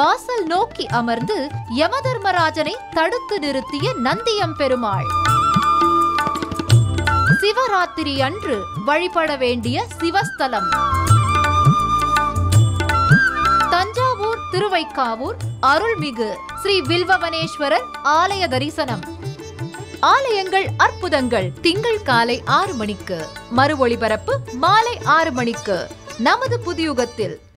வாசல் நோக்கி அமர்ந்து யமதர்மராஜனை தடுத்து நிறுத்திய நந்தியம் பெருமாள். சிவராத்திரி அன்று வழிபட வேண்டிய சிவஸ்தலம். தஞ்சாவூர் திருவைக்காவூர் அருள்மிகு ஸ்ரீ வில்வவனேஸ்வரர் ஆலய தரிசனம். ஆலயங்கள் அற்புதங்கள் திங்கள் காலை ஆறு மணிக்கு. மறு ஒளிபரப்பு மாலை ஆறு மணிக்கு. நமது புதியுகத்தில்